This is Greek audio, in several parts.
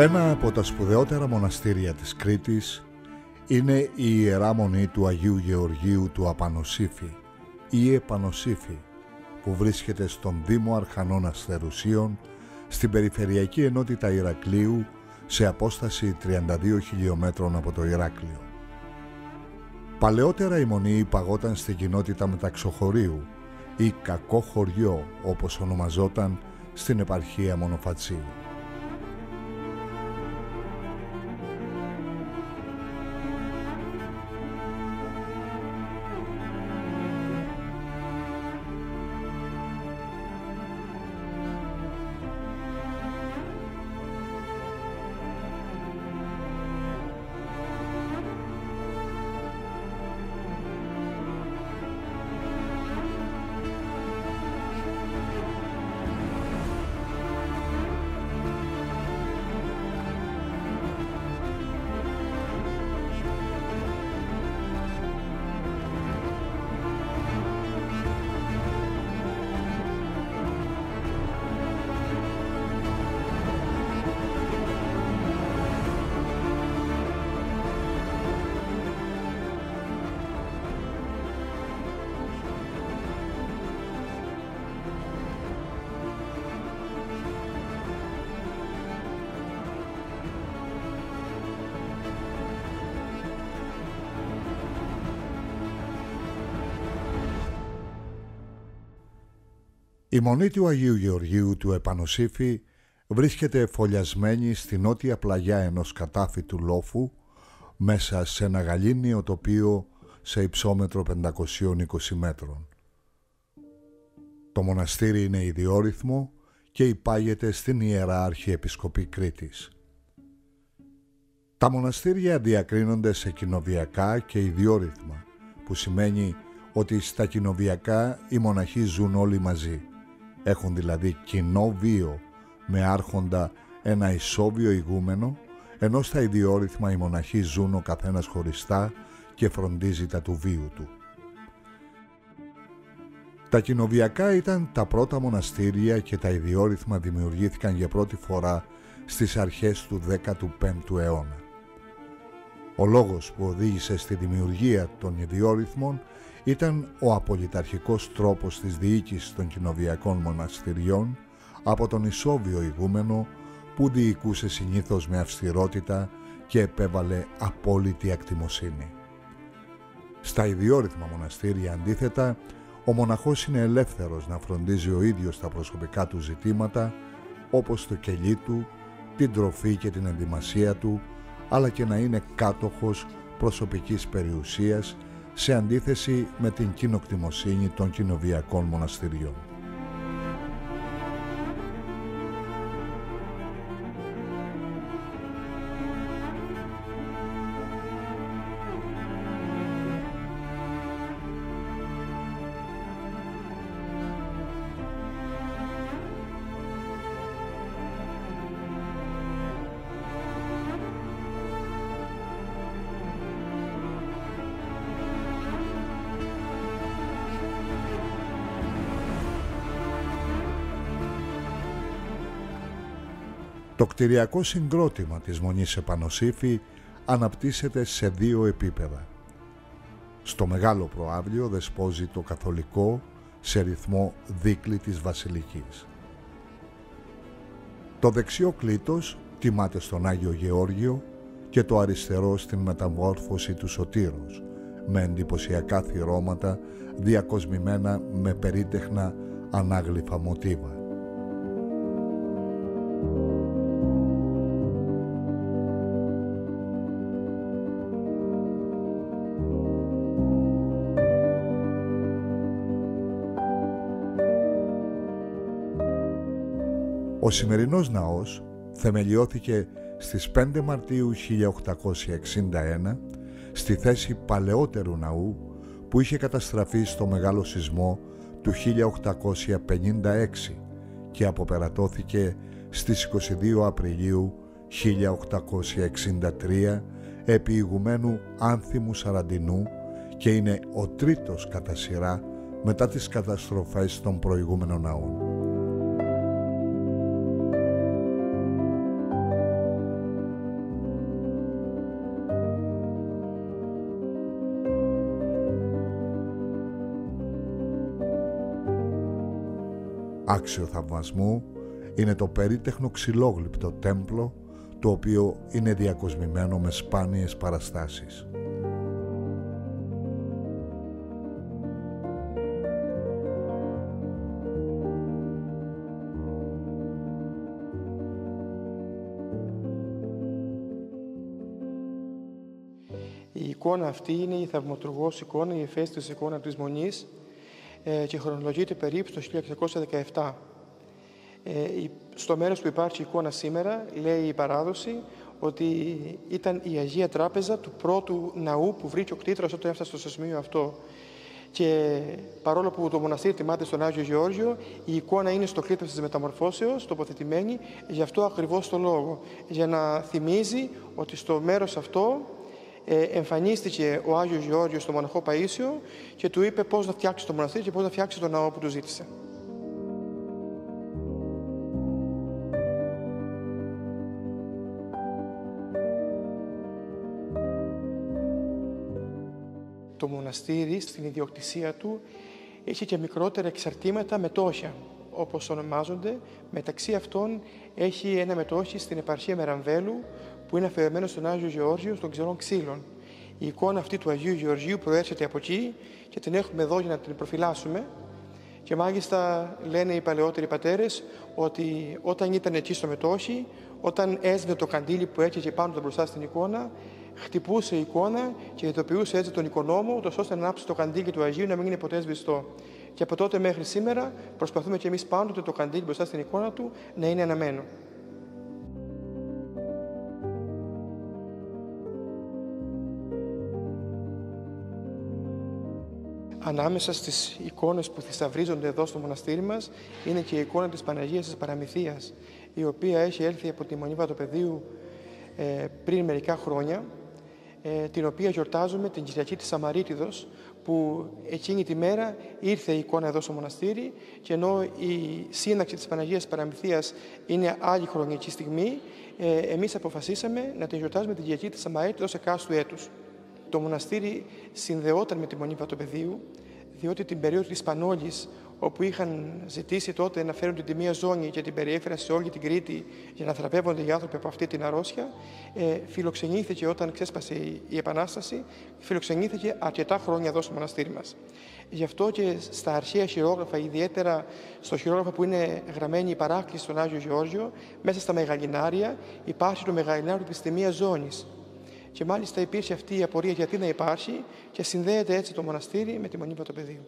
Ένα από τα σπουδαιότερα μοναστήρια της Κρήτης είναι η Ιερά Μονή του Αγίου Γεωργίου του Απανοσύφη ή Επανοσύφη που βρίσκεται στον Δήμο Αρχανών Αστερουσίων στην Περιφερειακή Ενότητα Ηρακλείου σε απόσταση 32 χιλιόμετρων από το Ηράκλειο. Παλαιότερα η Μονή υπαγόταν στην κοινότητα Μεταξοχωρίου ή Κακό Χωριό όπως ονομαζόταν στην επαρχία Μονοφατσίου. Η μονή του Αγίου Γεωργίου του Επανοσύφη βρίσκεται φωλιασμένη στη νότια πλαγιά ενός κατάφυτου λόφου μέσα σε ένα γαλήνιο τοπίο σε υψόμετρο 520 μέτρων. Το μοναστήρι είναι ιδιόρυθμο και υπάγεται στην Ιερά Αρχιεπισκοπή Κρήτης. Τα μοναστήρια διακρίνονται σε κοινοβιακά και ιδιόρυθμα, που σημαίνει ότι στα κοινοβιακά οι μοναχοί ζουν όλοι μαζί. Έχουν δηλαδή κοινό βίο με άρχοντα ένα ισόβιο ηγούμενο, ενώ στα ιδιόρυθμα οι μοναχοί ζουν ο καθένας χωριστά και φροντίζει τα του βίου του. Τα κοινοβιακά ήταν τα πρώτα μοναστήρια και τα ιδιόρυθμα δημιουργήθηκαν για πρώτη φορά στις αρχές του 15ου αιώνα. Ο λόγος που οδήγησε στη δημιουργία των ιδιόρυθμων ήταν ο απολυταρχικός τρόπος της διοίκησης των κοινοβιακών μοναστηριών από τον ισόβιο ηγούμενο που διοικούσε συνήθως με αυστηρότητα και επέβαλε απόλυτη ακτιμοσύνη. Στα ιδιόρυθμα μοναστήρια αντίθετα, ο μοναχός είναι ελεύθερος να φροντίζει ο ίδιος τα προσωπικά του ζητήματα, όπως το κελί του, την τροφή και την ενδυμασία του, αλλά και να είναι κάτοχος προσωπικής περιουσίας σε αντίθεση με την κοινοκτημοσύνη των κοινοβιακών μοναστηριών. Το κτηριακό συγκρότημα της Μονής Επανοσύφη αναπτύσσεται σε δύο επίπεδα. Στο μεγάλο προάβλιο δεσπόζει το καθολικό σε ρυθμό δίκλη της Βασιλικής. Το δεξιό κλήτος τιμάται στον Άγιο Γεώργιο και το αριστερό στην μεταμόρφωση του Σωτήρος με εντυπωσιακά θυρώματα διακοσμημένα με περίτεχνα ανάγλυφα μοτίβα. Ο σημερινός ναός θεμελιώθηκε στις 5 Μαρτίου 1861 στη θέση παλαιότερου ναού που είχε καταστραφεί στο μεγάλο σεισμό του 1856 και αποπερατώθηκε στις 22 Απριλίου 1863 επί ηγουμένου Άνθιμου Σαραντινού και είναι ο τρίτος κατά σειρά μετά τις καταστροφές των προηγούμενων ναών. Άξιο θαυμασμού είναι το περίτεχνο ξυλόγλυπτο τέμπλο το οποίο είναι διακοσμημένο με σπάνιες παραστάσεις. Η εικόνα αυτή είναι η θαυματουργός εικόνα, η εφαίστηση εικόνα της Μονής ε, και χρονολογείται περίπου το 1617. Ε, στο μέρος που υπάρχει η εικόνα σήμερα, λέει η παράδοση, ότι ήταν η Αγία Τράπεζα του πρώτου ναού που βρήκε ο κτήτρας όταν έφτασε στο σημείο αυτό. Και παρόλο που το μοναστήρι τιμάται στον Άγιο Γεώργιο, η εικόνα είναι στο κλείτο της μεταμορφώσεως, τοποθετημένη, γι' αυτό ακριβώς το λόγο. Για να θυμίζει ότι στο μέρος αυτό ε, εμφανίστηκε ο Άγιος Γεώργιος στο μοναχό Παΐσιο και του είπε πώς να φτιάξει το μοναστήρι και πώς να φτιάξει τον ναό που του ζήτησε. Το μοναστήρι στην ιδιοκτησία του έχει και μικρότερα εξαρτήματα μετόχια, όπως ονομάζονται. Μεταξύ αυτών έχει ένα μετόχι στην επαρχία Μεραμβέλου, που είναι αφαιρεμένος στον Άγιο Γεώργιο των ξερών ξύλων. Η εικόνα αυτή του Αγίου Γεωργίου προέρχεται από εκεί και την έχουμε εδώ για να την προφυλάσσουμε. Και μάλιστα λένε οι παλαιότεροι πατέρες ότι όταν ήταν εκεί στο μετόχι, όταν έσβε το καντήλι που έκαιγε πάνω του μπροστά στην εικόνα, χτυπούσε η εικόνα και ειδοποιούσε έτσι τον οικονόμο, ούτως ώστε να ανάψει το καντήλι του Αγίου να μην είναι ποτέ σβηστό. Και από τότε μέχρι σήμερα προσπαθούμε και εμείς πάντοτε το καντήλι μπροστά στην εικόνα του να είναι αναμένο. Ανάμεσα στις εικόνες που θησαυρίζονται εδώ στο μοναστήρι μας είναι και η εικόνα της Παναγίας της Παραμυθίας, η οποία έχει έλθει από τη Μονή Βατοπεδίου ε, πριν μερικά χρόνια, ε, την οποία γιορτάζουμε την Κυριακή της Σαμαρίτιδος, που εκείνη τη μέρα ήρθε η εικόνα εδώ στο μοναστήρι και ενώ η σύναξη της Παναγίας Παραμυθίας είναι άλλη χρονική στιγμή, ε, εμείς αποφασίσαμε να την γιορτάζουμε την Κυριακή της Σαμαρίτιδος εκάστου έτους. Το μοναστήρι συνδεόταν με τη Μονή Βατοπεδίου, διότι την περίοδο της Πανόλης, όπου είχαν ζητήσει τότε να φέρουν την τιμία ζώνη και την περιέφερα σε όλη την Κρήτη για να θεραπεύονται οι άνθρωποι από αυτή την αρρώστια, ε, φιλοξενήθηκε όταν ξέσπασε η Επανάσταση, φιλοξενήθηκε αρκετά χρόνια εδώ στο μοναστήρι μας. Γι' αυτό και στα αρχαία χειρόγραφα, ιδιαίτερα στο χειρόγραφο που είναι γραμμένη η παράκληση στον Άγιο Γεώργιο, μέσα στα μεγαλινάρια υπάρχει το μεγαλινάριο της τιμίας ζώνης, και μάλιστα υπήρχε αυτή η απορία γιατί να υπάρχει και συνδέεται έτσι το μοναστήρι με τη Μονή Πρωτοπεδίου.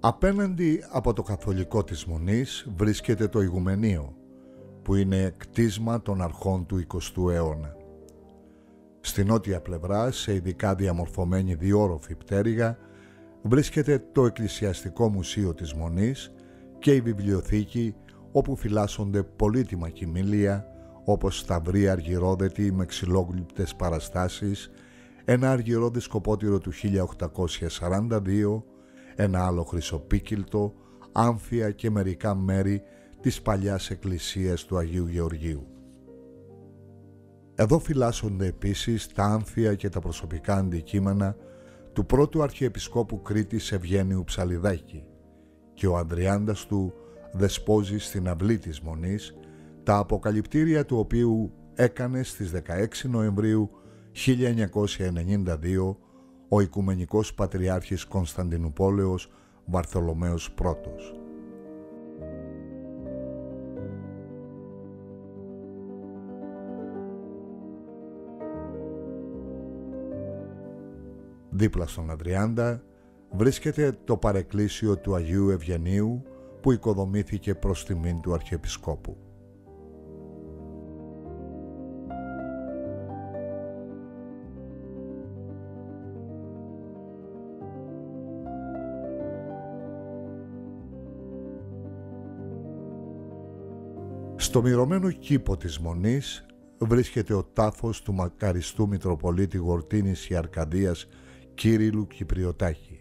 Απέναντι από το καθολικό της Μονής βρίσκεται το Ιγουμενείο, που είναι κτίσμα των αρχών του 20ου αιώνα. Στη νότια πλευρά, σε ειδικά διαμορφωμένη διόροφη πτέρυγα, βρίσκεται το Εκκλησιαστικό Μουσείο της Μονής και η βιβλιοθήκη όπου φυλάσσονται πολύτιμα κοιμήλια όπως σταυρή αργυρόδετη με ξυλόγλυπτες παραστάσεις, ένα αργυρόδη σκοπότηρο του 1842, ένα άλλο χρυσοπίκυλτο, άμφια και μερικά μέρη της παλιάς εκκλησίας του Αγίου Γεωργίου. Εδώ φυλάσσονται επίσης τα άμφια και τα προσωπικά αντικείμενα του πρώτου Αρχιεπισκόπου Κρήτης Ευγένιου Ψαλιδάκη και ο Ανδριάντας του δεσπόζει στην αυλή της Μονής τα αποκαλυπτήρια του οποίου έκανε στις 16 Νοεμβρίου 1992 ο Οικουμενικός Πατριάρχης Κωνσταντινουπόλεως Βαρθολομαίος Πρώτος. Δίπλα στον Αδριάντα βρίσκεται το παρεκκλήσιο του Αγίου Ευγενίου που οικοδομήθηκε προς τιμήν του Αρχιεπισκόπου. Στο μυρωμένο κήπο της Μονής βρίσκεται ο τάφος του μακαριστού Μητροπολίτη Γορτίνης και Αρκαδίας Κύριλου Κυπριωτάκη.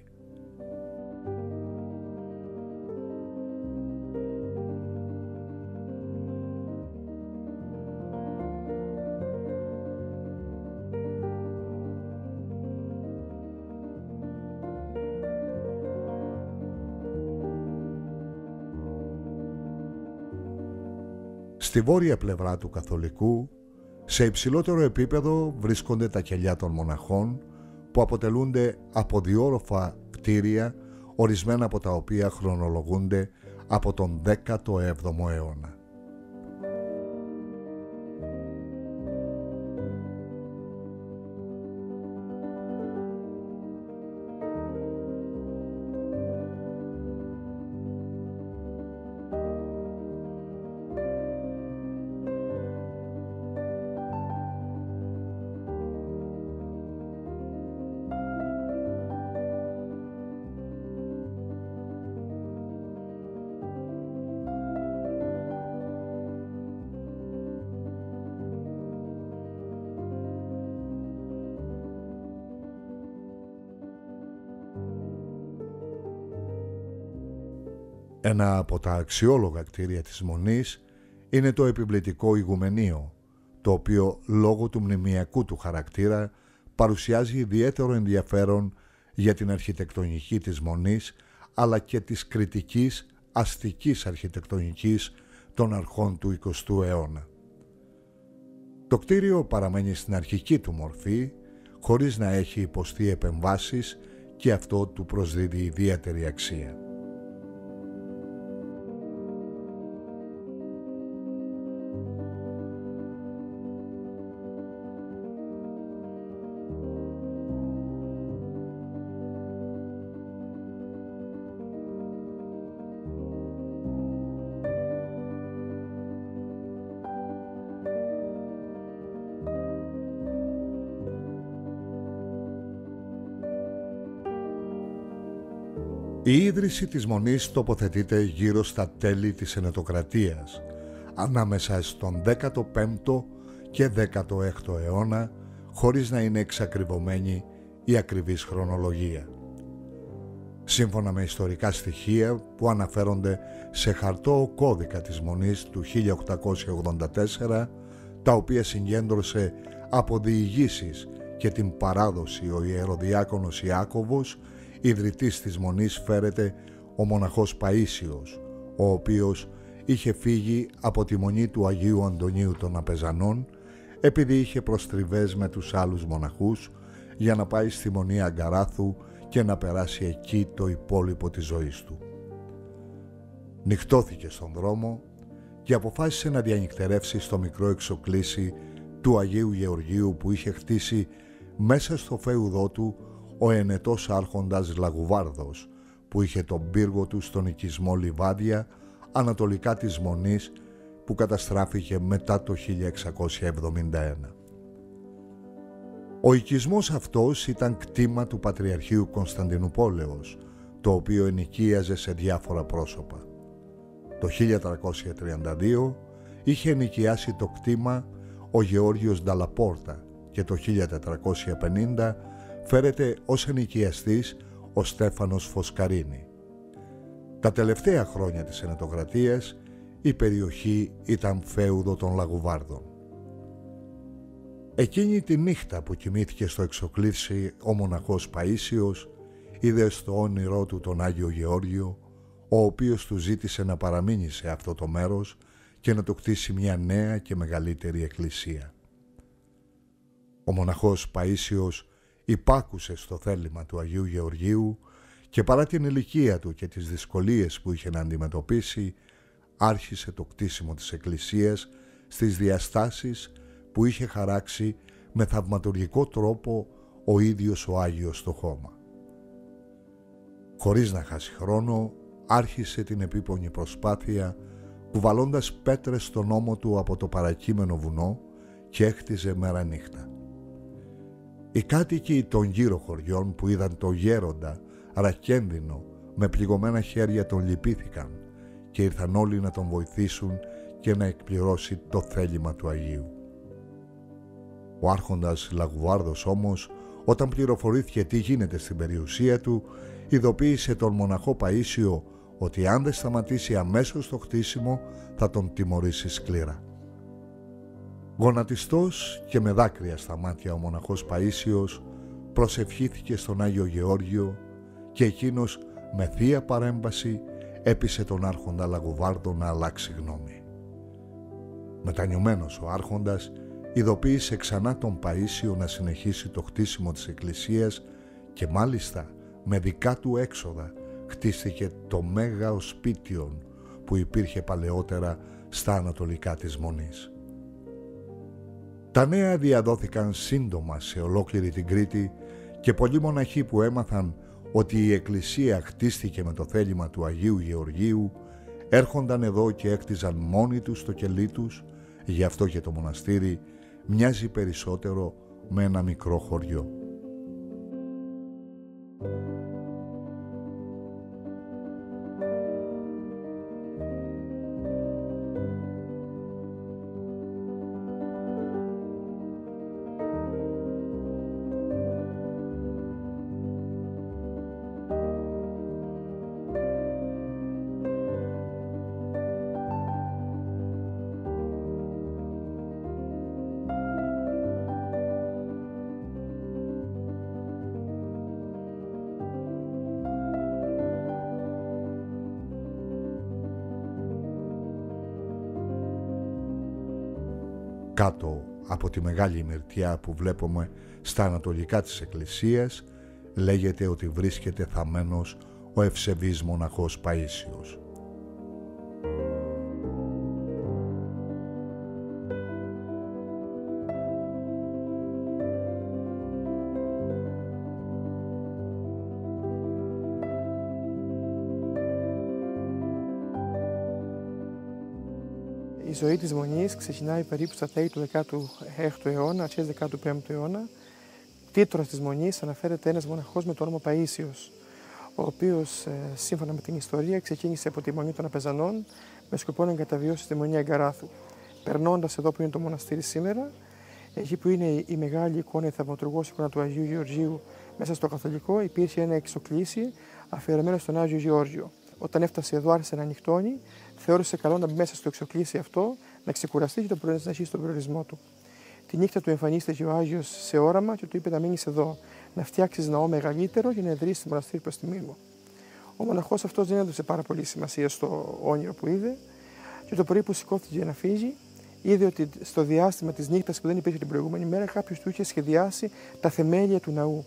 Στη βόρεια πλευρά του καθολικού, σε υψηλότερο επίπεδο βρίσκονται τα κελιά των μοναχών, που αποτελούνται από διόροφα κτίρια ορισμένα από τα οποία χρονολογούνται από τον 17ο αιώνα. Ένα από τα αξιόλογα κτίρια της Μονής είναι το επιβλητικό ηγουμενείο, το οποίο λόγω του μνημιακού του χαρακτήρα παρουσιάζει ιδιαίτερο ενδιαφέρον για την αρχιτεκτονική της Μονής αλλά και της κριτικής αστικής αρχιτεκτονικής των αρχών του 20ου αιώνα. Το κτίριο παραμένει στην αρχική του μορφή χωρίς να έχει υποστεί επεμβάσεις και αυτό του προσδίδει ιδιαίτερη αξία. Ίδρυση της Μονής τοποθετείται γύρω στα τέλη της Ενετοκρατίας, ανάμεσα στον 15ο και 16ο αιώνα, χωρίς να είναι εξακριβωμένη η ακριβής χρονολογία. Σύμφωνα με ιστορικά στοιχεία που αναφέρονται σε χαρτό κώδικα της Μονής του 1884, τα οποία συγκέντρωσε από διηγήσεις και την παράδοση ο ιεροδιάκονος Ιάκωβος ιδρυτής της Μονής φέρεται ο μοναχός Παΐσιος, ο οποίος είχε φύγει από τη Μονή του Αγίου Αντωνίου των Απεζανών επειδή είχε προστριβές με τους άλλους μοναχούς για να πάει στη Μονή Αγκαράθου και να περάσει εκεί το υπόλοιπο της ζωής του. Νυχτώθηκε στον δρόμο και αποφάσισε να διανυκτερεύσει στο μικρό εξοκλήσι του Αγίου Γεωργίου που είχε χτίσει μέσα στο φέουδό του ο ενετός άρχοντας Λαγουβάρδος που είχε τον πύργο του στον οικισμό Λιβάδια ανατολικά της Μονής που καταστράφηκε μετά το 1671. Ο οικισμός αυτός ήταν κτήμα του Πατριαρχείου Κωνσταντινούπολεως, το οποίο ενοικίαζε σε διάφορα πρόσωπα. Το 1332 είχε ενοικιάσει το κτήμα ο Γεώργιος Νταλαπόρτα και το 1450 φέρεται ως ενοικιαστής ο Στέφανος Φωσκαρίνη. Τα τελευταία χρόνια της ενετοκρατίας η περιοχή ήταν φέουδο των Λαγουβάρδων. Εκείνη τη νύχτα που κοιμήθηκε στο εξοκλήσι ο μοναχός Παΐσιος είδε στο όνειρό του τον Άγιο Γεώργιο ο οποίος του ζήτησε να παραμείνει σε αυτό το μέρος και να το κτίσει μια νέα και μεγαλύτερη εκκλησία. Ο μοναχός Παΐσιος υπάκουσε στο θέλημα του Αγίου Γεωργίου και παρά την ηλικία του και τις δυσκολίες που είχε να αντιμετωπίσει, άρχισε το κτίσιμο της Εκκλησίας στις διαστάσεις που είχε χαράξει με θαυματουργικό τρόπο ο ίδιος ο Άγιος στο χώμα. Χωρίς να χάσει χρόνο, άρχισε την επίπονη προσπάθεια κουβαλώντας πέτρες στον ώμο του από το παρακείμενο βουνό και έχτιζε μέρα νύχτα. Οι κάτοικοι των γύρω χωριών που είδαν το γέροντα ρακένδυνο με πληγωμένα χέρια τον λυπήθηκαν και ήρθαν όλοι να τον βοηθήσουν και να εκπληρώσει το θέλημα του Αγίου. Ο άρχοντας Λαγουβάρδος όμως, όταν πληροφορήθηκε τι γίνεται στην περιουσία του, ειδοποίησε τον μοναχό Παΐσιο ότι αν δεν σταματήσει αμέσως το χτίσιμο θα τον τιμωρήσει σκληρά. Γονατιστός και με δάκρυα στα μάτια ο μοναχός Παΐσιος προσευχήθηκε στον Άγιο Γεώργιο και εκείνος με θεία παρέμβαση έπεισε τον άρχοντα Λαγοβάρδο να αλλάξει γνώμη. Μετανιωμένος ο άρχοντας ειδοποίησε ξανά τον Παΐσιο να συνεχίσει το χτίσιμο της εκκλησίας και μάλιστα με δικά του έξοδα χτίστηκε το Μέγα Οσπίτιον που υπήρχε παλαιότερα στα ανατολικά της Μονής. Τα νέα διαδόθηκαν σύντομα σε ολόκληρη την Κρήτη και πολλοί μοναχοί που έμαθαν ότι η εκκλησία χτίστηκε με το θέλημα του Αγίου Γεωργίου έρχονταν εδώ και έκτιζαν μόνοι τους το κελί τους, γι' αυτό και το μοναστήρι μοιάζει περισσότερο με ένα μικρό χωριό. Κάτω από τη μεγάλη μυρτιά που βλέπουμε στα ανατολικά της εκκλησίας λέγεται ότι βρίσκεται θαμένος ο ευσεβής μοναχός Παΐσιος. Ζωή της Μονής ξεκινάει περίπου στα τέλη του 16ου αιώνα, αρχές 15ου αιώνα. Τίτλος της Μονής αναφέρεται ένας μοναχός με το όνομα Παΐσιος, ο οποίος ε, σύμφωνα με την ιστορία ξεκίνησε από τη Μονή των Απεζανών με σκοπό να εγκαταβιώσει τη Μονή Αγκαράθου. Περνώντας εδώ που είναι το μοναστήρι σήμερα, εκεί που είναι η μεγάλη εικόνα, η θαυματουργός εικόνα του Αγίου Γεωργίου μέσα στο Καθολικό, υπήρχε ένα εξοκλήσι αφιερωμένο στον Άγιο Γεώργιο. Όταν έφτασε εδώ, άρχισε να ανοιχτώνει, θεώρησε καλό να μπει μέσα στο εξοκλήσι αυτό, να ξεκουραστεί και το πρωί να συνεχίσει τον προορισμό του. Τη νύχτα του εμφανίστηκε ο Άγιος σε όραμα και του είπε να μείνεις εδώ, να φτιάξεις ναό μεγαλύτερο για να ιδρύσεις τη μοναστήρι προς τη μου. Ο μοναχός αυτός δεν έδωσε πάρα πολύ σημασία στο όνειρο που είδε και το πρωί που σηκώθηκε για να φύγει, είδε ότι στο διάστημα της νύχτας που δεν υπήρχε την προηγούμενη μέρα, κάποιος του είχε σχεδιάσει τα θεμέλια του ναού.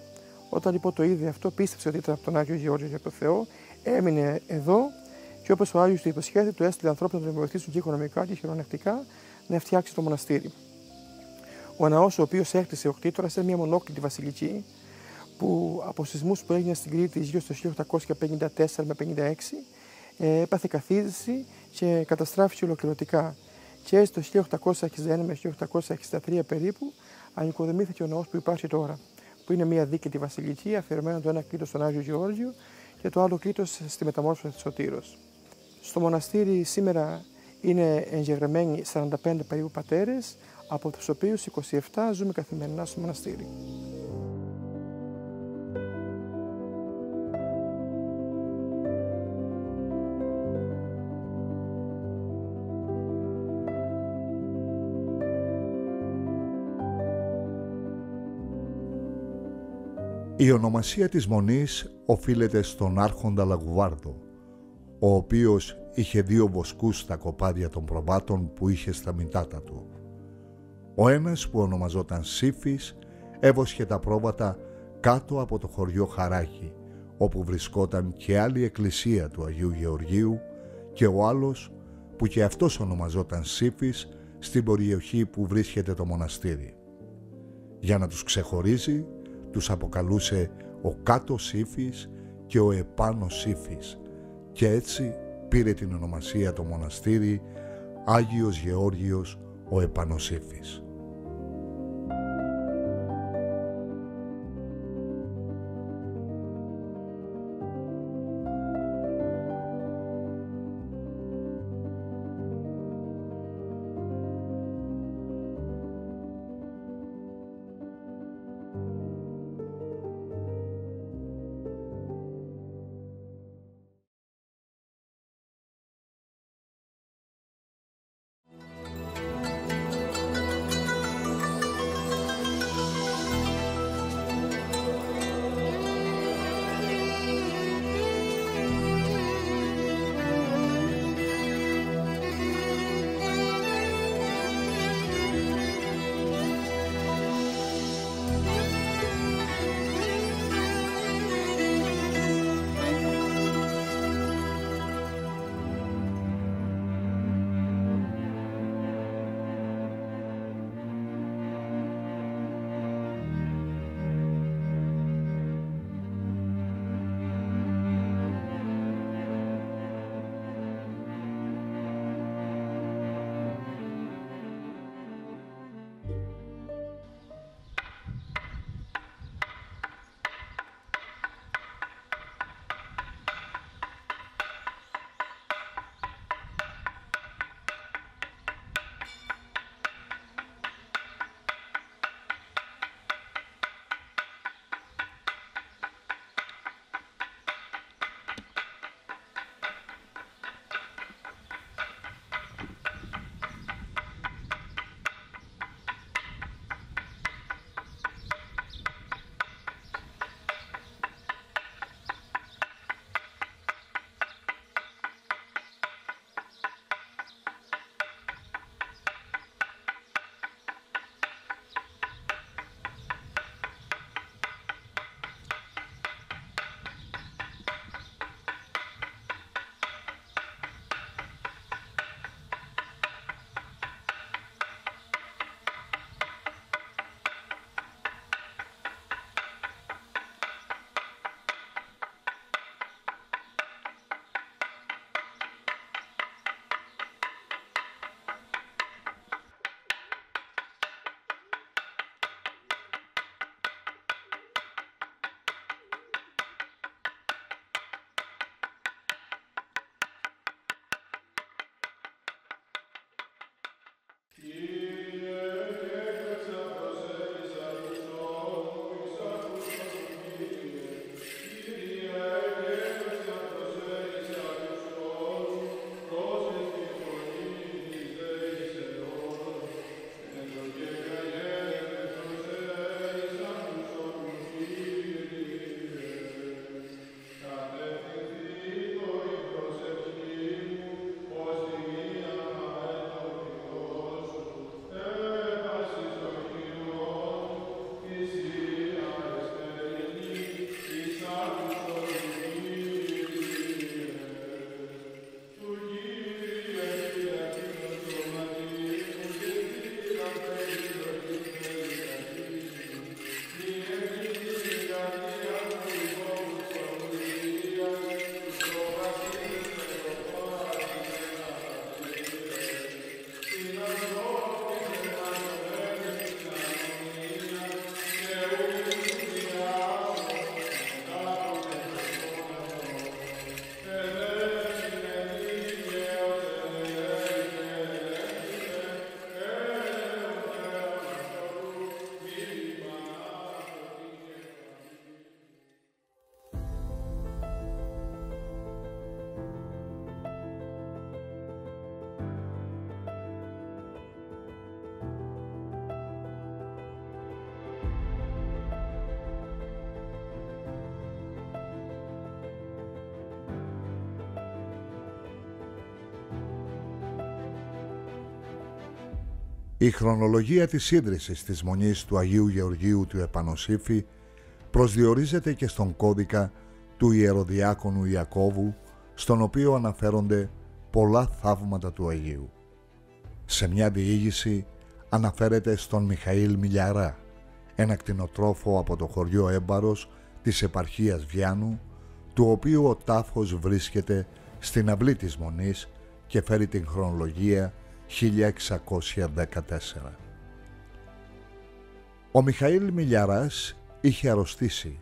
Όταν λοιπόν το είδε αυτό, πίστεψε ότι ήταν από τον Άγιο Γεώργιο για το Θεό, έμεινε εδώ και όπως ο Άγιος του υποσχέθηκε, του έστειλε ανθρώπου να τον βοηθήσουν και οικονομικά και χειρονακτικά να φτιάξει το μοναστήρι. Ο ναός, ο οποίος έκτισε ο κτήτορα, ήταν μια μονόκλητη βασιλική που από σεισμούς που έγιναν στην Κρήτη γύρω στο 1854 με 56 ε, έπαθε καθίδρυση και καταστράφηκε ολοκληρωτικά. Και έτσι το 1861 με 1863 περίπου ανοικοδομήθηκε ο ναός που υπάρχει τώρα, που είναι μια δίκαιτη βασιλική αφιερωμένη το ένα κλήτο στον Άγιο Γεώργιο και το άλλο κλήτο στη μεταμόρφωση της Σωτήρος. Στο μοναστήρι σήμερα είναι εγγεγραμμένοι 45 περίπου πατέρες, από τους οποίους 27 ζούμε καθημερινά στο μοναστήρι. Η ονομασία της Μονής οφείλεται στον άρχοντα Λαγουβάρδο, ο οποίος είχε δύο βοσκούς στα κοπάδια των προβάτων που είχε στα μητάτα του. Ο ένας που ονομαζόταν Σύφης έβοσχε τα πρόβατα κάτω από το χωριό Χαράχη, όπου βρισκόταν και άλλη εκκλησία του Αγίου Γεωργίου και ο άλλος που και αυτός ονομαζόταν Σύφης στην περιοχή που βρίσκεται το μοναστήρι. Για να τους ξεχωρίζει, τους αποκαλούσε ο κάτω Σύφης και ο επάνω Σύφης και έτσι πήρε την ονομασία το μοναστήρι Άγιος Γεώργιος ο Επανοσύφης. Η χρονολογία της ίδρυσης της Μονής του Αγίου Γεωργίου του Επανοσύφη προσδιορίζεται και στον κώδικα του Ιεροδιάκονου Ιακώβου, στον οποίο αναφέρονται πολλά θαύματα του Αγίου. Σε μια διήγηση αναφέρεται στον Μιχαήλ Μιλιαρά, ένα κτηνοτρόφο από το χωριό Έμπαρος της επαρχίας Βιάνου, του οποίου ο τάφος βρίσκεται στην αυλή της Μονής και φέρει την χρονολογία 1614. Ο Μιχαήλ Μιλιαράς είχε αρρωστήσει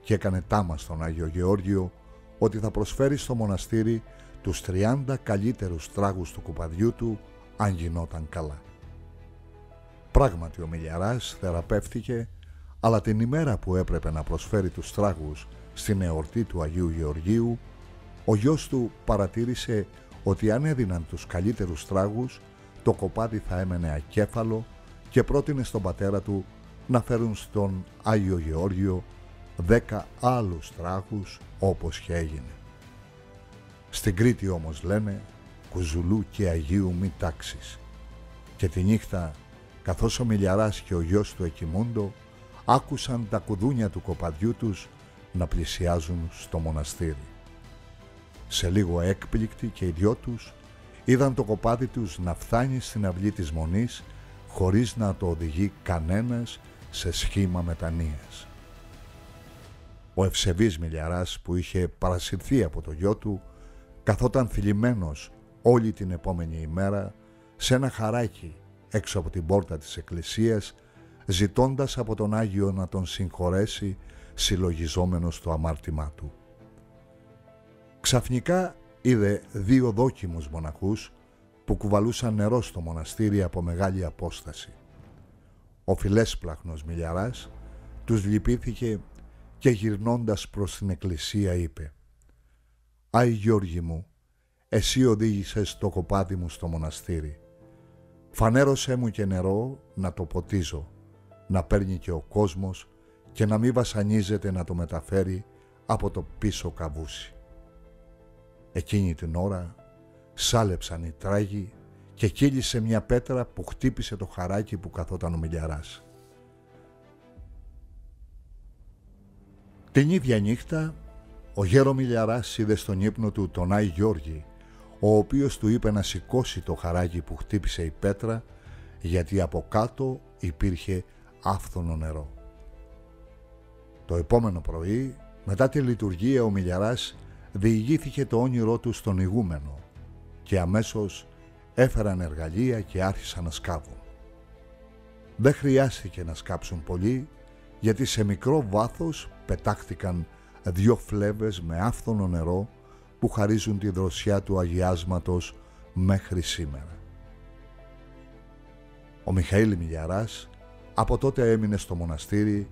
και έκανε τάμα στον Άγιο Γεώργιο ότι θα προσφέρει στο μοναστήρι τους 30 καλύτερους τράγους του κουπαδιού του αν γινόταν καλά. Πράγματι ο Μιλιαράς θεραπεύτηκε αλλά την ημέρα που έπρεπε να προσφέρει τους τράγους στην εορτή του Αγίου Γεωργίου ο γιος του παρατήρησε ότι αν έδιναν τους καλύτερους τράγους το κοπάδι θα έμενε ακέφαλο και πρότεινε στον πατέρα του να φέρουν στον Άγιο Γεώργιο δέκα άλλους τράγους όπως και έγινε. Στην Κρήτη όμως λένε κουζουλού και Αγίου μη τάξεις και τη νύχτα καθώς ο Μιλιαράς και ο γιος του εκοιμούντο άκουσαν τα κουδούνια του κοπαδιού τους να πλησιάζουν στο μοναστήρι. Σε λίγο έκπληκτοι και οι δυο τους είδαν το κοπάδι τους να φτάνει στην αυλή της Μονής χωρίς να το οδηγεί κανένας σε σχήμα μετανοίας. Ο ευσεβής Μιλιαράς που είχε παρασυρθεί από το γιο του καθόταν θυλημένος όλη την επόμενη ημέρα σε ένα χαράκι έξω από την πόρτα της εκκλησίας ζητώντας από τον Άγιο να τον συγχωρέσει συλλογιζόμενος το αμάρτημά του. Ξαφνικά είδε δύο δόκιμους μοναχούς που κουβαλούσαν νερό στο μοναστήρι από μεγάλη απόσταση. Ο φιλέσπλαχνος Μιλιαράς τους λυπήθηκε και γυρνώντας προς την εκκλησία είπε «Άι Γιώργη μου, εσύ οδήγησες το κοπάδι μου στο μοναστήρι. Φανέρωσέ μου και νερό να το ποτίζω, να παίρνει και ο κόσμος και να μην βασανίζεται να το μεταφέρει από το πίσω καβούσι. Εκείνη την ώρα σάλεψαν οι τράγοι και κύλησε μια πέτρα που χτύπησε το χαράκι που καθόταν ο Μιλιαράς. Την ίδια νύχτα ο γέρο Μιλιαράς είδε στον ύπνο του τον Άι Γιώργη ο οποίος του είπε να σηκώσει το χαράκι που χτύπησε η πέτρα γιατί από κάτω υπήρχε άφθονο νερό. Το επόμενο πρωί, μετά τη λειτουργία ο Μιλιαράς διηγήθηκε το όνειρό του στον ηγούμενο και αμέσως έφεραν εργαλεία και άρχισαν να σκάβουν. Δεν χρειάστηκε να σκάψουν πολύ γιατί σε μικρό βάθος πετάχτηκαν δυο φλέβες με άφθονο νερό που χαρίζουν τη δροσιά του αγιάσματος μέχρι σήμερα. Ο Μιχαήλ Μιλιαράς από τότε έμεινε στο μοναστήρι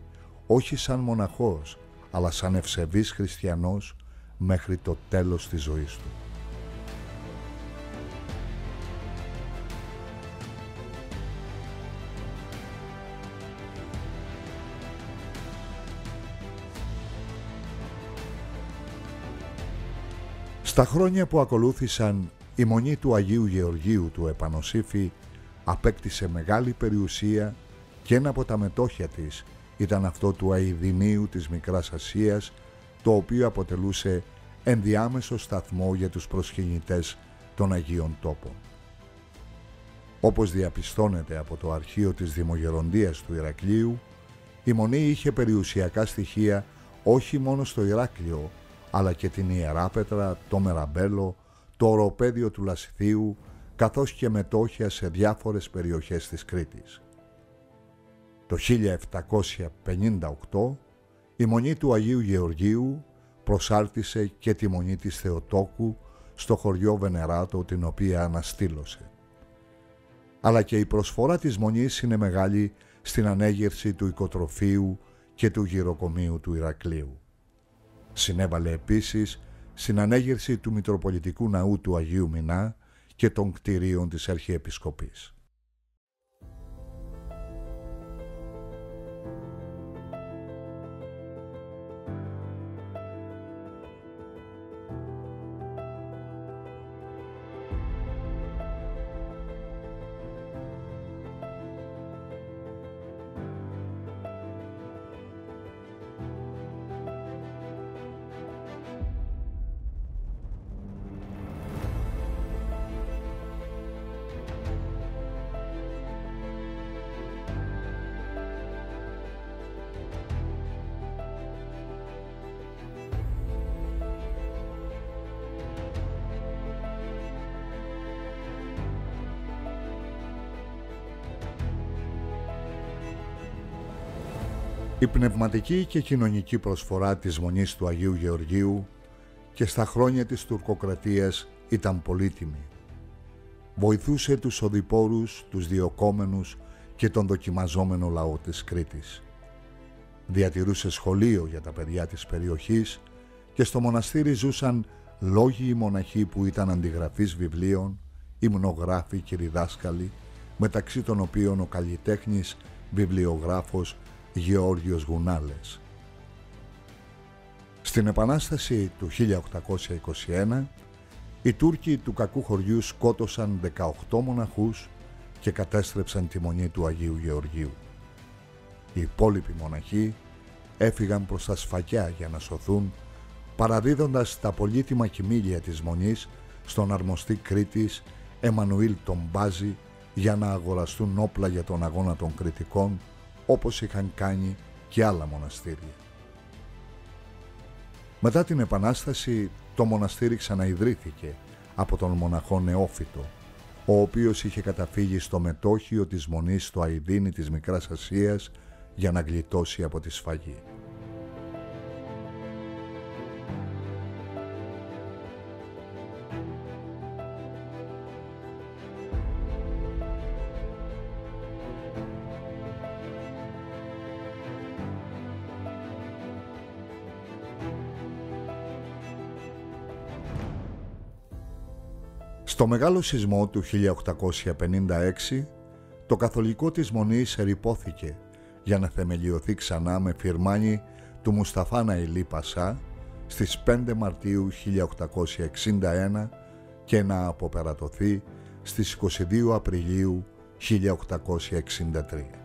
όχι σαν μοναχός αλλά σαν ευσεβής χριστιανός μέχρι το τέλος της ζωής του. Στα χρόνια που ακολούθησαν η Μονή του Αγίου Γεωργίου του Επανοσύφη απέκτησε μεγάλη περιουσία και ένα από τα μετόχια της ήταν αυτό του Αιδινίου της Μικράς Ασίας το οποίο αποτελούσε ενδιάμεσο σταθμό για τους προσκυνητές των Αγίων Τόπων. Όπως διαπιστώνεται από το αρχείο της Δημογεροντίας του Ηρακλείου, η Μονή είχε περιουσιακά στοιχεία όχι μόνο στο Ηράκλειο, αλλά και την Ιεράπετρα, το Μεραμπέλο, το οροπέδιο του Λασιθίου, καθώς και μετόχια σε διάφορες περιοχές της Κρήτης. Το 1758 η Μονή του Αγίου Γεωργίου προσάρτησε και τη Μονή της Θεοτόκου στο χωριό Βενεράτο την οποία αναστήλωσε. Αλλά και η προσφορά της Μονής είναι μεγάλη στην ανέγερση του οικοτροφείου και του γυροκομείου του Ηρακλείου. Συνέβαλε επίσης στην ανέγερση του Μητροπολιτικού Ναού του Αγίου Μινά και των κτηρίων της Αρχιεπισκοπής. Η πνευματική και κοινωνική προσφορά της Μονής του Αγίου Γεωργίου και στα χρόνια της τουρκοκρατίας ήταν πολύτιμη. Βοηθούσε τους οδηπόρους, τους διοκόμενους και τον δοκιμαζόμενο λαό της Κρήτης. Διατηρούσε σχολείο για τα παιδιά της περιοχής και στο μοναστήρι ζούσαν λόγοι μοναχοί που ήταν αντιγραφείς βιβλίων, υμνογράφοι και διδάσκαλοι, μεταξύ των οποίων ο καλλιτέχνης βιβλιογράφος Γεώργιος Γουνάλες. Στην Επανάσταση του 1821, οι Τούρκοι του κακού χωριού σκότωσαν 18 μοναχούς και κατέστρεψαν τη μονή του Αγίου Γεωργίου. Οι υπόλοιποι μοναχοί έφυγαν προς τα σφακιά για να σωθούν, παραδίδοντας τα πολύτιμα κοιμήλια της μονής στον αρμοστή Κρήτης Εμμανουήλ Τομπάζη για να αγοραστούν όπλα για τον αγώνα των κριτικών όπως είχαν κάνει και άλλα μοναστήρια. Μετά την Επανάσταση το μοναστήρι ξαναειδρύθηκε από τον μοναχό Νεόφυτο, ο οποίος είχε καταφύγει στο μετόχιο της Μονής στο Αιδίνη της Μικράς Ασίας για να γλιτώσει από τη σφαγή. Στο μεγάλο σεισμό του 1856, το καθολικό της Μονής ερυπώθηκε για να θεμελιωθεί ξανά με φυρμάνι του Μουσταφά Ναϊλή Πασά στις 5 Μαρτίου 1861 και να αποπερατωθεί στις 22 Απριλίου 1863.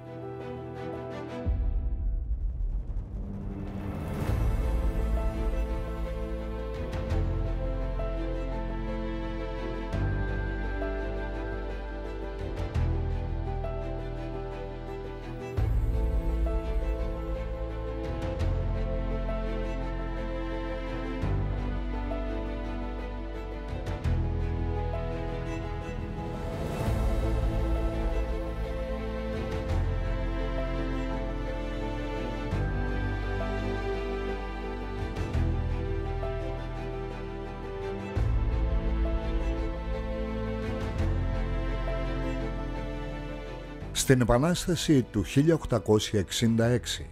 Στην Επανάσταση του 1866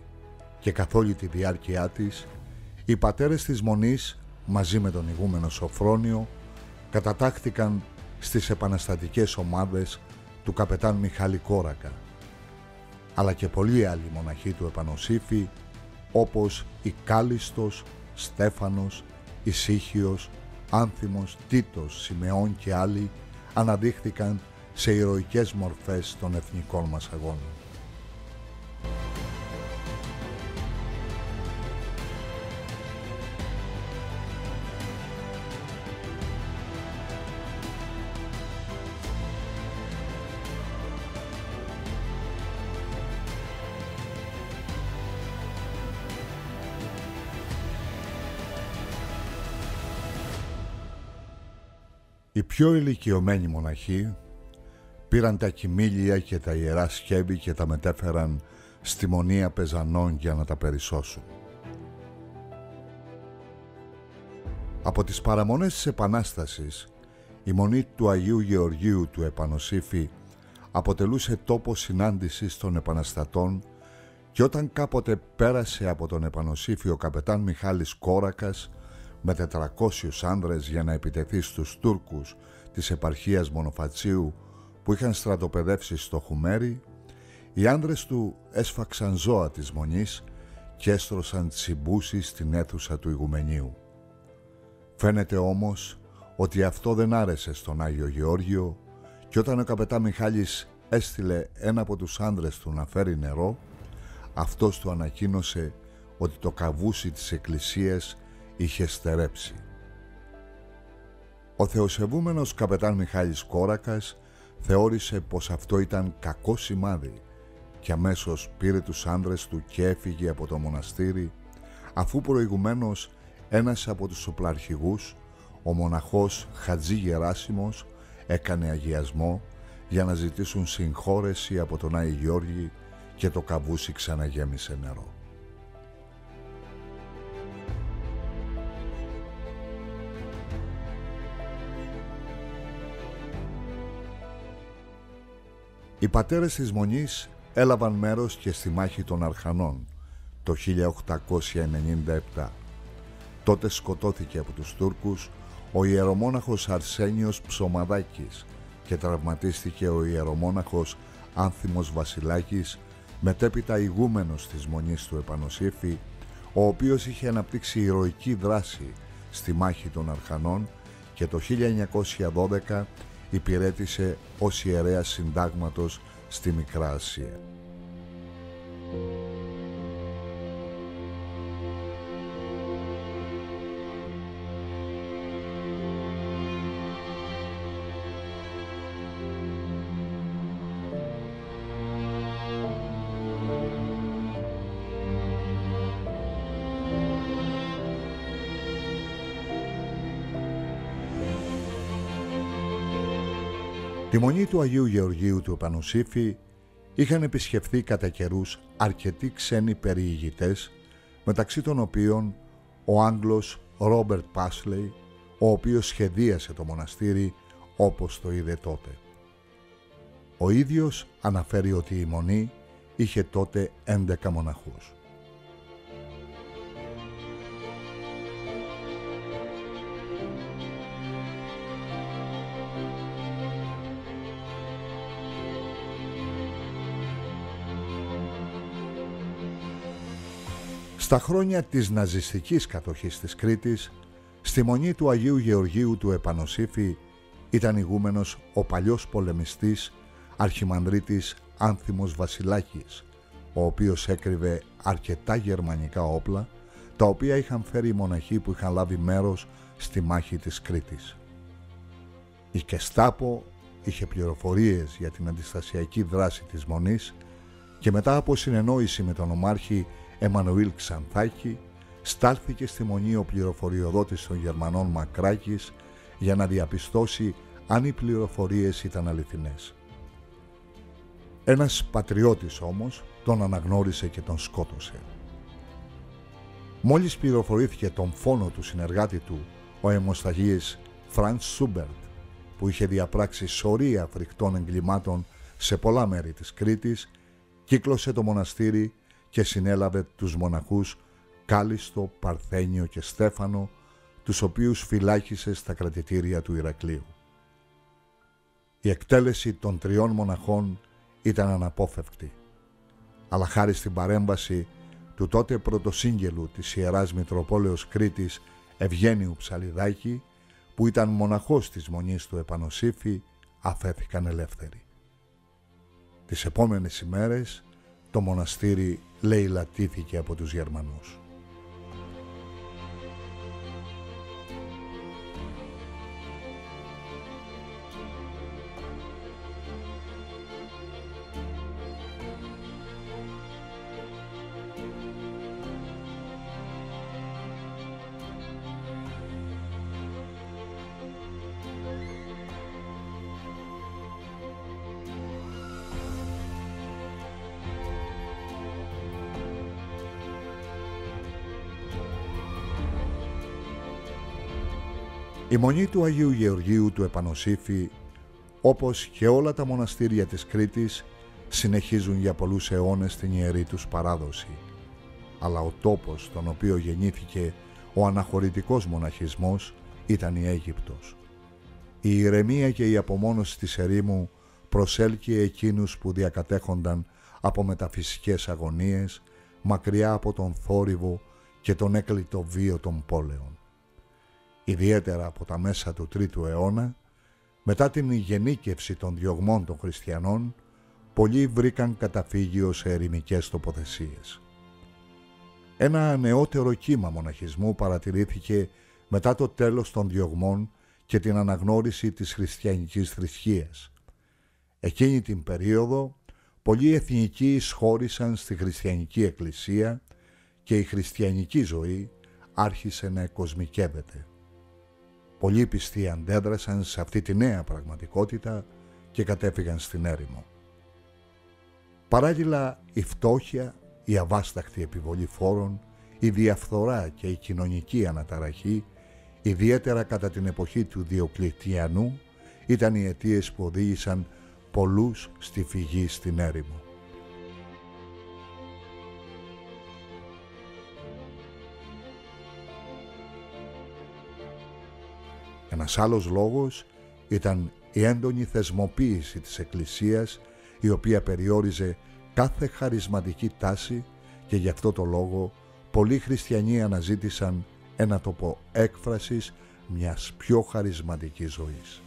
και καθ' όλη τη διάρκεια της, οι πατέρες της Μονής μαζί με τον ηγούμενο Σοφρόνιο κατατάχθηκαν στις επαναστατικές ομάδες του καπετάν Μιχάλη Κόρακα αλλά και πολλοί άλλοι μοναχοί του επανοσύφη όπως η Κάλιστος, Στέφανος, Ισύχιος, Άνθιμος, Τίτος, Σιμεών και άλλοι αναδείχθηκαν σε ηρωικές μορφές των εθνικών μας αγώνων. Οι πιο ηλικιωμένοι μοναχοί πήραν τα κοιμήλια και τα ιερά σκεύη και τα μετέφεραν στη Μονία Πεζανών για να τα περισσώσουν. Από τις παραμονές της Επανάστασης, η Μονή του Αγίου Γεωργίου του Επανοσύφη αποτελούσε τόπο συνάντησης των επαναστατών και όταν κάποτε πέρασε από τον Επανοσύφη ο καπετάν Μιχάλης Κόρακας με 400 άνδρες για να επιτεθεί στους Τούρκους της επαρχίας Μονοφατσίου που είχαν στρατοπεδεύσει στο Χουμέρι, οι άνδρες του έσφαξαν ζώα της Μονής και έστρωσαν τσιμπούσεις στην αίθουσα του ηγουμενίου. Φαίνεται όμως ότι αυτό δεν άρεσε στον Άγιο Γεώργιο και όταν ο καπετά Μιχάλης έστειλε ένα από τους άνδρες του να φέρει νερό, αυτός του ανακοίνωσε ότι το καβούσι της εκκλησίας είχε στερέψει. Ο θεοσεβούμενος καπετάν Μιχάλης Κόρακας θεώρησε πως αυτό ήταν κακό σημάδι και αμέσως πήρε τους άνδρες του και έφυγε από το μοναστήρι αφού προηγουμένως ένας από τους οπλαρχηγούς, ο μοναχός Χατζή Γεράσιμος, έκανε αγιασμό για να ζητήσουν συγχώρεση από τον Άη Γιώργη και το καβούσι ξαναγέμισε νερό. Οι πατέρες της Μονής έλαβαν μέρος και στη μάχη των Αρχανών το 1897. Τότε σκοτώθηκε από τους Τούρκους ο ιερομόναχος Αρσένιος Ψωμαδάκης και τραυματίστηκε ο ιερομόναχος Άνθιμος Βασιλάκης μετέπειτα ηγούμενος της Μονής του Επανοσύφη ο οποίος είχε αναπτύξει ηρωική δράση στη μάχη των Αρχανών και το 1912 υπηρέτησε ως ιερέας συντάγματος στη Μικρά Ασία. Τη μονή του Αγίου Γεωργίου του Επανοσύφη είχαν επισκεφθεί κατά καιρούς αρκετοί ξένοι περιηγητές, μεταξύ των οποίων ο Άγγλος Ρόμπερτ Πάσλεϊ, ο οποίος σχεδίασε το μοναστήρι όπως το είδε τότε. Ο ίδιος αναφέρει ότι η Μονή είχε τότε 11 μοναχούς. Στα χρόνια της ναζιστικής κατοχής της Κρήτης, στη μονή του Αγίου Γεωργίου του Επανοσύφη ήταν ηγούμενος ο παλιός πολεμιστής αρχιμανδρίτης Άνθιμος Βασιλάκης, ο οποίος έκρυβε αρκετά γερμανικά όπλα, τα οποία είχαν φέρει οι μοναχοί που είχαν λάβει μέρος στη μάχη της Κρήτης. Η Κεστάπο είχε πληροφορίες για την αντιστασιακή δράση της Μονής και μετά από συνεννόηση με τον ομάρχη Εμμανουήλ Ξανθάκη στάλθηκε στη μονή ο πληροφοριοδότης των Γερμανών Μακράκης για να διαπιστώσει αν οι πληροφορίες ήταν αληθινές. Ένας πατριώτης όμως τον αναγνώρισε και τον σκότωσε. Μόλις πληροφορήθηκε τον φόνο του συνεργάτη του, ο αιμοσταγής Φραντς Σούμπερτ, που είχε διαπράξει σωρία φρικτών εγκλημάτων σε πολλά μέρη της Κρήτης, κύκλωσε το μοναστήρι και συνέλαβε τους μοναχούς Κάλιστο, Παρθένιο και Στέφανο, τους οποίους φυλάκισε στα κρατητήρια του Ηρακλείου. Η εκτέλεση των τριών μοναχών ήταν αναπόφευκτη, αλλά χάρη στην παρέμβαση του τότε πρωτοσύγγελου της Ιεράς Μητροπόλεως Κρήτης Ευγένιου Ψαλιδάκη, που ήταν μοναχός της Μονής του Επανοσύφη, αφέθηκαν ελεύθεροι. Τις επόμενες ημέρες το μοναστήρι λαιλατήθηκε από τους Γερμανούς. Η μονή του Αγίου Γεωργίου του Επανοσύφη, όπως και όλα τα μοναστήρια της Κρήτης, συνεχίζουν για πολλούς αιώνες την ιερή τους παράδοση. Αλλά ο τόπος στον οποίο γεννήθηκε ο αναχωρητικός μοναχισμός ήταν η Αίγυπτος. Η ηρεμία και η απομόνωση της ερήμου προσέλκυε εκείνους που διακατέχονταν από μεταφυσικές αγωνίες, μακριά από τον θόρυβο και τον έκλειτο βίο των πόλεων ιδιαίτερα από τα μέσα του τρίτου αιώνα, μετά την γενίκευση των διωγμών των χριστιανών, πολλοί βρήκαν καταφύγιο σε ερημικές τοποθεσίες. Ένα νεότερο κύμα μοναχισμού παρατηρήθηκε μετά το τέλος των διωγμών και την αναγνώριση της χριστιανικής θρησκείας. Εκείνη την περίοδο, πολλοί εθνικοί εισχώρησαν στη χριστιανική εκκλησία και η χριστιανική ζωή άρχισε να εκοσμικεύεται. Πολλοί πιστοί αντέδρασαν σε αυτή τη νέα πραγματικότητα και κατέφυγαν στην έρημο. Παράλληλα η φτώχεια, η αβάσταχτη επιβολή φόρων, η διαφθορά και η κοινωνική αναταραχή, ιδιαίτερα κατά την εποχή του Διοκλητιανού, ήταν οι αιτίες που οδήγησαν πολλούς στη φυγή στην έρημο. Ένας άλλος λόγος ήταν η έντονη θεσμοποίηση της Εκκλησίας η οποία περιόριζε κάθε χαρισματική τάση και γι' αυτό το λόγο πολλοί χριστιανοί αναζήτησαν ένα τοπό έκφρασης μιας πιο χαρισματικής ζωής.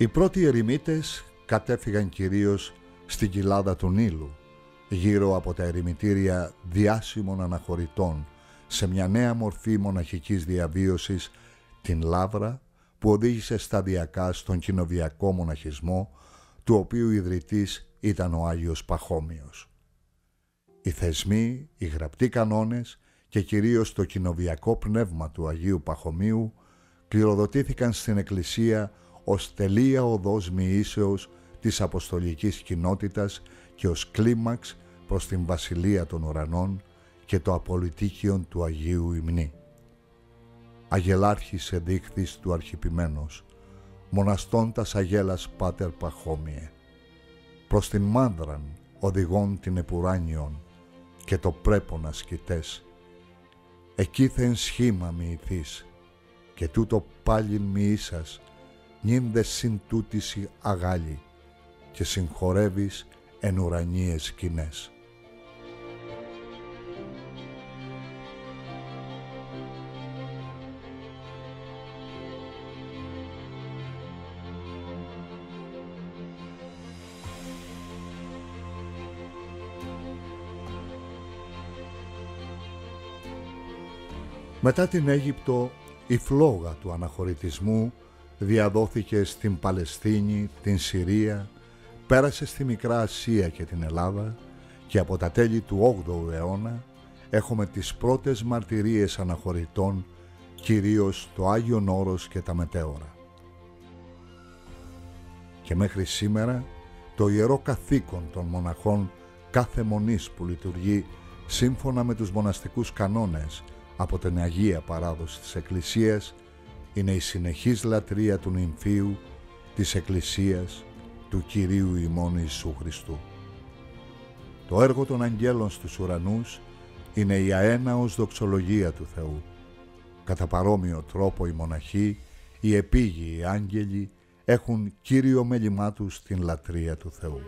Οι πρώτοι ερημίτες κατέφυγαν κυρίως στην κοιλάδα του Νείλου, γύρω από τα ερημητήρια διάσημων αναχωρητών, σε μια νέα μορφή μοναχικής διαβίωσης, την Λάβρα, που οδήγησε σταδιακά στον κοινοβιακό μοναχισμό, του οποίου ιδρυτής ήταν ο Άγιος Παχώμιος. Οι θεσμοί, οι γραπτοί κανόνες και κυρίως το κοινοβιακό πνεύμα του Αγίου Παχωμίου κληροδοτήθηκαν στην Εκκλησία ως τελεία οδός μοιήσεως της αποστολικής κοινότητας και ως κλίμαξ προς την Βασιλεία των Ουρανών και το απολυτίκιον του Αγίου Ιμνή. Αγελάρχης εδείχθης του αρχιπημένος, μοναστώντας αγέλας πάτερ Παχώμιε, προς την μάνδραν οδηγών την επουράνιον και το πρέπον ασκητές, εκείθεν σχήμα μοιηθείς και τούτο πάλιν μοιήσας νύμδες συν τούτης αγάλη και συγχωρεύεις εν ουρανίες σκηνές. Μετά την Αίγυπτο, η φλόγα του αναχωρητισμού διαδόθηκε στην Παλαιστίνη, την Συρία, πέρασε στη Μικρά Ασία και την Ελλάδα και από τα τέλη του 8ου αιώνα έχουμε τις πρώτες μαρτυρίες αναχωρητών, κυρίως το Άγιον Όρος και τα Μετέωρα. Και μέχρι σήμερα το ιερό καθήκον των μοναχών κάθε μονής που λειτουργεί σύμφωνα με τους μοναστικούς κανόνες από την Αγία Παράδοση της Εκκλησίας είναι η συνεχής λατρεία του νυμφίου της Εκκλησίας του Κυρίου ημών Ιησού Χριστού. Το έργο των αγγέλων στους ουρανούς είναι η αέναος δοξολογία του Θεού. Κατά παρόμοιο τρόπο οι μοναχοί, οι επίγειοι άγγελοι έχουν κύριο μέλημά τους την λατρεία του Θεού.